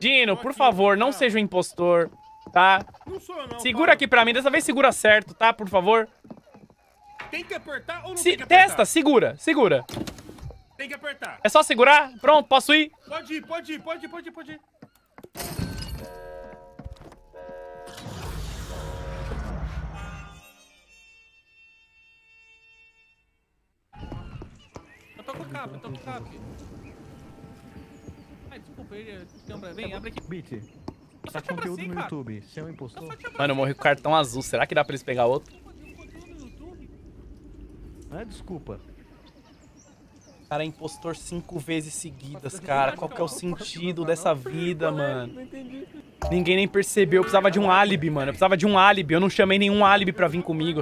Dino, por favor, não seja um impostor, tá? Não sou não. Segura aqui pra mim, dessa vez segura certo, tá? Por favor. Tem que apertar ou não Se- tem que apertar? testa, segura, segura. Tem que apertar. É só segurar? Pronto, posso ir? Pode ir, pode ir, pode ir, pode ir, pode ir. Eu tô com o cap, eu tô com o cap. Vem, abre aqui. Só tá conteúdo no cara. YouTube. Você é um impostor? Mano, eu morri com cartão azul. Será que dá pra eles pegar outro? É desculpa. Cara, é impostor cinco vezes seguidas, cara. Qual que é o sentido dessa vida, mano? Ninguém nem percebeu. Eu precisava de um álibi, mano. Eu precisava de um álibi. Eu não chamei nenhum álibi pra vir comigo.